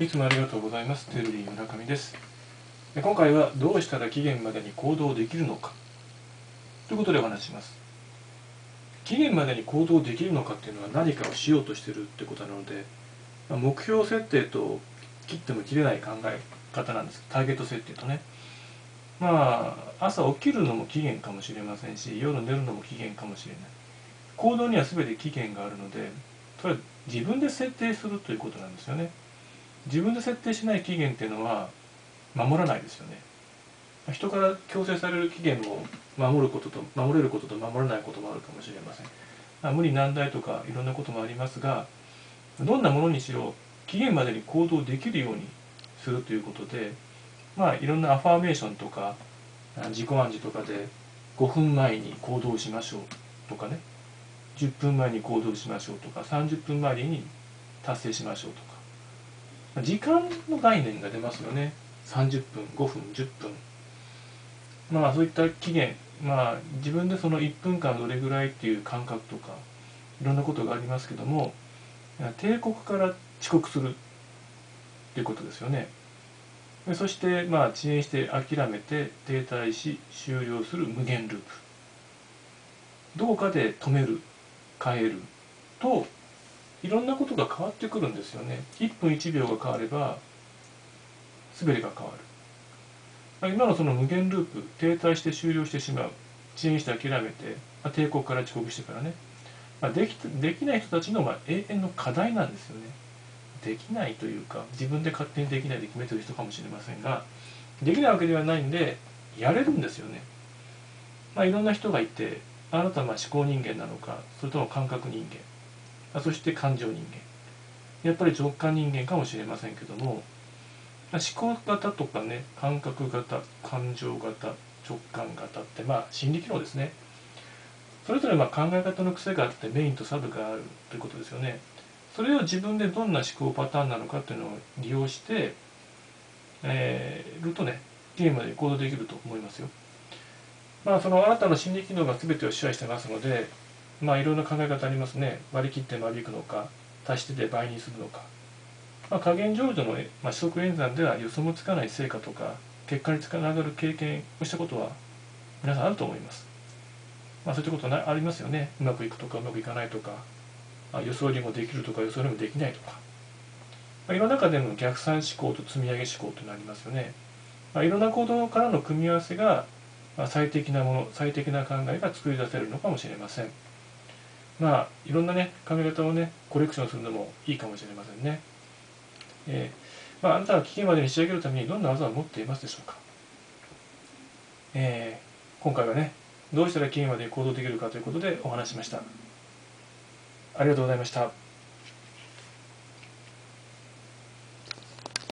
いつもありがとうございます。テルリー村上です。今回はどうしたら期限までに行動できるのかということでお話します。期限までに行動できるのかっていうのは何かをしようとしてるってことなので、ま目標設定と切っても切れない考え方なんです。ターゲット設定とね。まあ朝起きるのも期限かもしれませんし、夜寝るのも期限かもしれない。行動には全て期限があるので、それは自分で設定するということなんですよね。自分で設定しない期限っていうのは守らないですよね。人から強制される期限を守ることと守れることと守らないこともあるかもしれません、まあ、無理難題とかいろんなこともありますがどんなものにしろ期限までに行動できるようにするということでまあいろんなアファーメーションとか自己暗示とかで5分前に行動しましょうとかね。10分前に行動しましょうとか30分前に達成しましょうと時間の概念が出ますよね。30分5分10分。まあそういった期限まあ自分でその1分間どれぐらいっていう感覚とかいろんなことがありますけども帝国から遅刻するっていうことですよね。そしてまあ遅延して諦めて停滞し終了する無限ループ。どこかで止める変えるといろんなことが変わってくるんですよね。1分1秒が変われば全てが変わる。今のその無限ループ停滞して終了してしまう。遅延して諦めてま帝国から遅刻してからね。まできできない人たちのまあ永遠の課題なんですよね。できないというか自分で勝手にできないで決めてる人かもしれませんができないわけではないんでやれるんですよね。まあいろんな人がいてあなたはま思考人間なのかそれとも感覚人間。そして感情人間。やっぱり直感人間かもしれませんけども思考型とかね感覚型感情型直感型ってまあ心理機能ですね。それぞれま考え方の癖があってメインとサブがあるということですよね。それを自分でどんな思考パターンなのかっていうのを利用してえー、るとねゲームで行動できると思いますよ。まあそのあなたの心理機能が全てを支配してますのでまあいろんな考え方ありますね。割り切って間引くのか足してで倍にするのか、まあ、加減乗除の、まあ、四則演算では予想もつかない成果とか結果につながる経験をしたことは皆さんあると思います。まあそういったことなありますよね。うまくいくとかうまくいかないとか、あ、予想よりもできるとか予想よりもできないとか、まあ、いろんな中での逆算思考と積み上げ思考というのがありますよね、まあ、いろんな行動からの組み合わせが、最適なもの最適な考えが作り出せるのかもしれません。まあいろんなね髪型をねコレクションするのもいいかもしれませんね。えー、まあ、あなたは危機までに仕上げるためにどんな技を持っていますでしょうか？えー、今回はねどうしたら期限まで行動できるかということでお話しました。ありがとうございました。